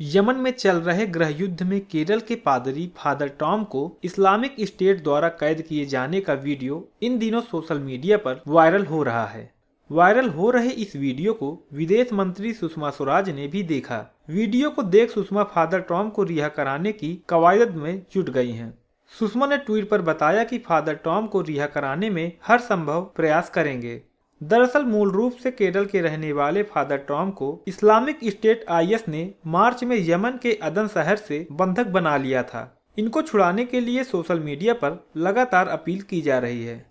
Yemen में चल रहे गृह युद्ध में केरल के पादरी फादर टॉम को इस्लामिक स्टेट द्वारा कैद किए जाने का वीडियो इन दिनों सोशल मीडिया पर वायरल हो रहा है। वायरल हो रहे इस वीडियो को विदेश मंत्री सुषमा स्वराज ने भी देखा। वीडियो को देख सुषमा फादर टॉम को रिहा कराने की कवायद में जुट गई हैं। सुषमा ने ट्वीट पर बताया कि फादर टॉम को रिहा कराने में हर संभव प्रयास करेंगे। दरअसल मूल रूप से केरल के रहने वाले फादर टॉम को इस्लामिक स्टेट आईएस ने मार्च में यमन के अदन शहर से बंधक बना लिया था। इनको छुड़ाने के लिए सोशल मीडिया पर लगातार अपील की जा रही है।